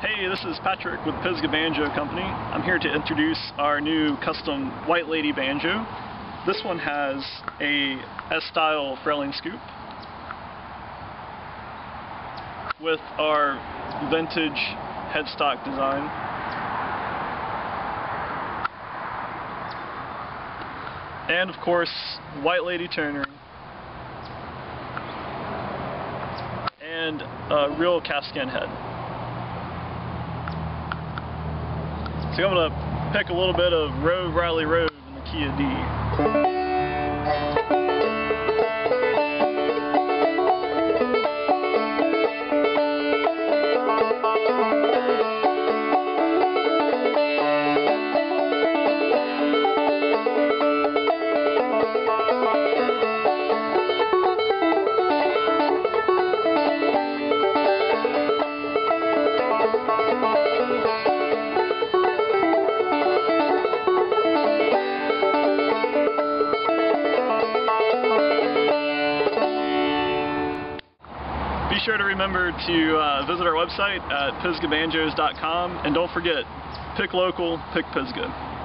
Hey, this is Patrick with Pisgah Banjo Company. I'm here to introduce our new custom White Ladye banjo. This one has a S-style Freleng scoop with our vintage headstock design. And of course, White Ladye Turner. And a real calfskin head. So I'm going to pick a little bit of Rove Riley Rove in the of D. sure to remember to uh, visit our website at pisgahbanjos.com and don't forget, pick local, pick Pisgah.